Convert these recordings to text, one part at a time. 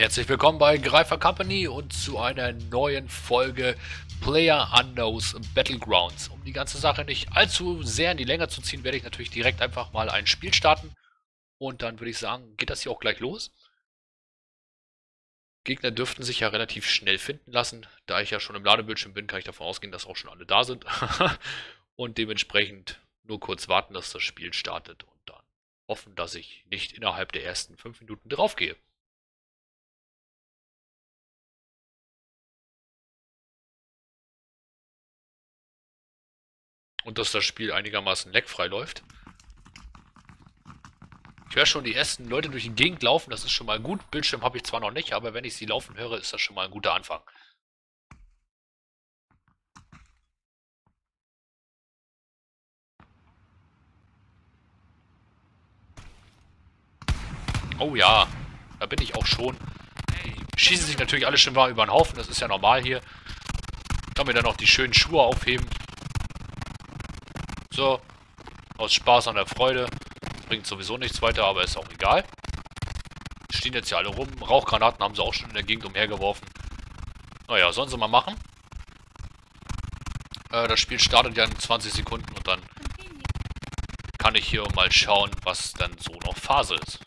Herzlich willkommen bei Greifer Company und zu einer neuen Folge Player Unknowns Battlegrounds. Um die ganze Sache nicht allzu sehr in die Länge zu ziehen, werde ich natürlich direkt einfach mal ein Spiel starten. Und dann würde ich sagen, geht das hier auch gleich los. Gegner dürften sich ja relativ schnell finden lassen. Da ich ja schon im Ladebildschirm bin, kann ich davon ausgehen, dass auch schon alle da sind. und dementsprechend nur kurz warten, dass das Spiel startet und dann hoffen, dass ich nicht innerhalb der ersten 5 Minuten draufgehe. Und dass das Spiel einigermaßen leckfrei läuft. Ich höre schon die ersten Leute durch die Gegend laufen, das ist schon mal gut. Bildschirm habe ich zwar noch nicht, aber wenn ich sie laufen höre, ist das schon mal ein guter Anfang. Oh ja, da bin ich auch schon. Die schießen sich natürlich alle schon mal über den Haufen, das ist ja normal hier. Kann mir dann noch die schönen Schuhe aufheben. So, aus Spaß an der Freude. Bringt sowieso nichts weiter, aber ist auch egal. Stehen jetzt hier alle rum. Rauchgranaten haben sie auch schon in der Gegend umhergeworfen. Naja, sollen sie mal machen. Äh, das Spiel startet ja in 20 Sekunden und dann kann ich hier mal schauen, was dann so noch Phase ist.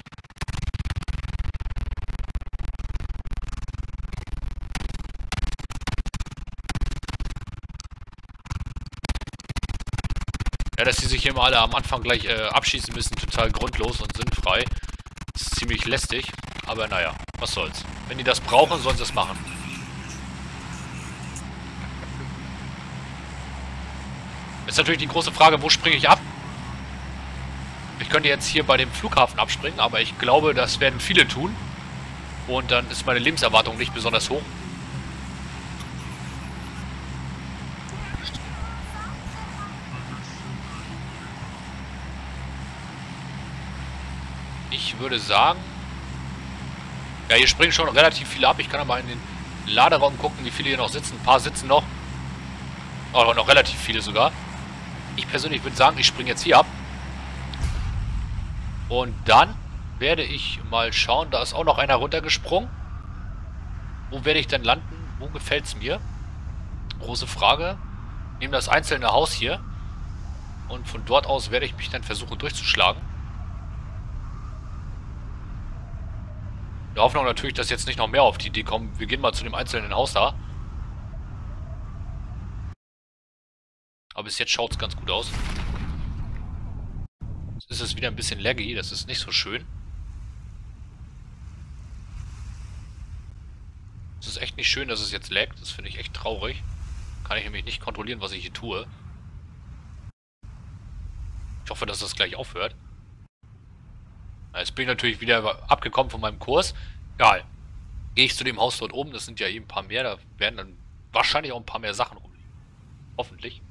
Ja, dass die sich hier mal alle am Anfang gleich äh, abschießen müssen, total grundlos und sinnfrei. Das ist ziemlich lästig. Aber naja, was soll's. Wenn die das brauchen, sollen sie es machen. Ist natürlich die große Frage, wo springe ich ab? Ich könnte jetzt hier bei dem Flughafen abspringen, aber ich glaube, das werden viele tun. Und dann ist meine Lebenserwartung nicht besonders hoch. Ich würde sagen... Ja, hier springen schon relativ viele ab. Ich kann aber in den Laderaum gucken, wie viele hier noch sitzen. Ein paar sitzen noch. Aber noch relativ viele sogar. Ich persönlich würde sagen, ich springe jetzt hier ab. Und dann werde ich mal schauen. Da ist auch noch einer runtergesprungen. Wo werde ich denn landen? Wo gefällt es mir? Große Frage. Nehme das einzelne Haus hier. Und von dort aus werde ich mich dann versuchen durchzuschlagen. Der Hoffnung natürlich, dass jetzt nicht noch mehr auf die Idee kommen. Wir gehen mal zu dem einzelnen Haus da. Aber bis jetzt schaut es ganz gut aus. Jetzt ist es wieder ein bisschen laggy. Das ist nicht so schön. Es ist echt nicht schön, dass es jetzt laggt. Das finde ich echt traurig. Kann ich nämlich nicht kontrollieren, was ich hier tue. Ich hoffe, dass das gleich aufhört. Jetzt bin ich natürlich wieder abgekommen von meinem Kurs. Egal. Gehe ich zu dem Haus dort oben, das sind ja eben ein paar mehr, da werden dann wahrscheinlich auch ein paar mehr Sachen rumliegen. Hoffentlich.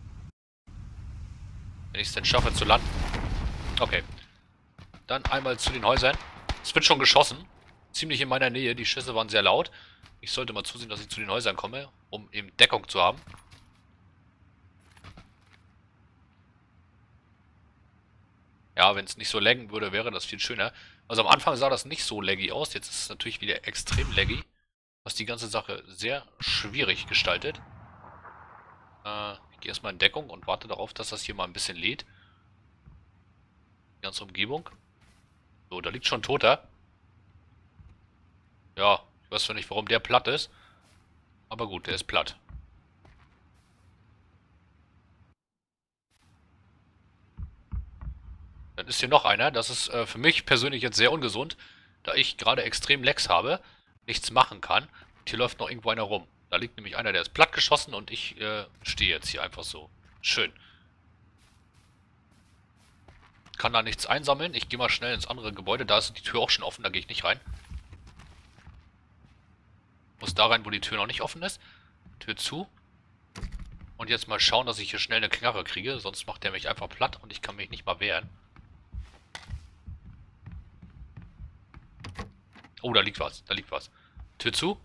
Wenn ich es denn schaffe zu landen. Okay. Dann einmal zu den Häusern. Es wird schon geschossen. Ziemlich in meiner Nähe. Die Schüsse waren sehr laut. Ich sollte mal zusehen, dass ich zu den Häusern komme, um eben Deckung zu haben. Ja, wenn es nicht so laggen würde, wäre das viel schöner. Also am Anfang sah das nicht so laggy aus. Jetzt ist es natürlich wieder extrem laggy. Was die ganze Sache sehr schwierig gestaltet. Äh, ich gehe erstmal in Deckung und warte darauf, dass das hier mal ein bisschen lädt. Die ganze Umgebung. So, da liegt schon Toter. Ja, ich weiß zwar nicht, warum der platt ist. Aber gut, der ist platt. Dann ist hier noch einer. Das ist äh, für mich persönlich jetzt sehr ungesund, da ich gerade extrem Lex habe, nichts machen kann. Und hier läuft noch irgendwo einer rum. Da liegt nämlich einer, der ist platt geschossen und ich äh, stehe jetzt hier einfach so. Schön. Kann da nichts einsammeln. Ich gehe mal schnell ins andere Gebäude. Da ist die Tür auch schon offen, da gehe ich nicht rein. Muss da rein, wo die Tür noch nicht offen ist. Tür zu. Und jetzt mal schauen, dass ich hier schnell eine Knarre kriege. Sonst macht der mich einfach platt und ich kann mich nicht mal wehren. Oh, da liegt was. Da liegt was. Tür zu.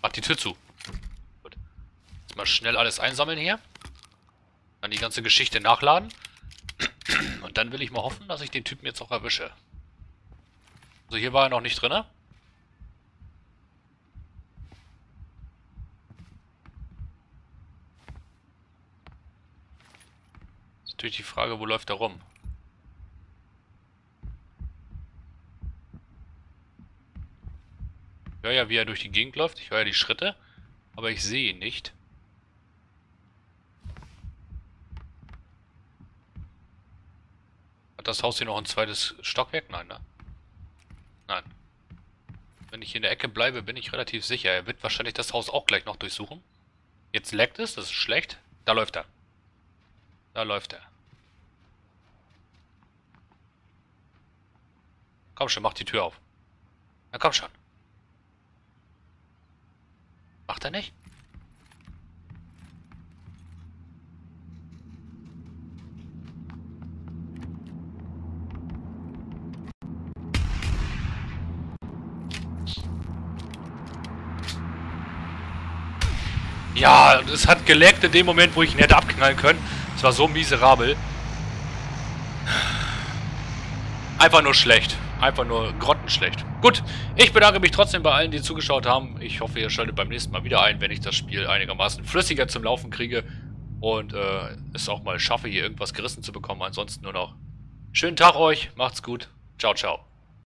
Mach die Tür zu. Gut. Jetzt mal schnell alles einsammeln hier. Dann die ganze Geschichte nachladen. Und dann will ich mal hoffen, dass ich den Typen jetzt auch erwische. Also hier war er noch nicht drin, ne? Natürlich die Frage, wo läuft er rum? Ich höre ja, wie er durch die Gegend läuft. Ich höre ja die Schritte. Aber ich sehe ihn nicht. Hat das Haus hier noch ein zweites Stockwerk? Nein, ne? Nein. Wenn ich hier in der Ecke bleibe, bin ich relativ sicher. Er wird wahrscheinlich das Haus auch gleich noch durchsuchen. Jetzt leckt es, das ist schlecht. Da läuft er. Da läuft er. Komm schon, mach die Tür auf. Na komm schon. Macht er nicht? Ja, es hat geleckt in dem Moment, wo ich ihn hätte abknallen können. Es war so miserabel. Einfach nur schlecht. Einfach nur grottenschlecht. Gut, ich bedanke mich trotzdem bei allen, die zugeschaut haben. Ich hoffe, ihr schaltet beim nächsten Mal wieder ein, wenn ich das Spiel einigermaßen flüssiger zum Laufen kriege. Und äh, es auch mal schaffe, hier irgendwas gerissen zu bekommen. Ansonsten nur noch schönen Tag euch. Macht's gut. Ciao, ciao.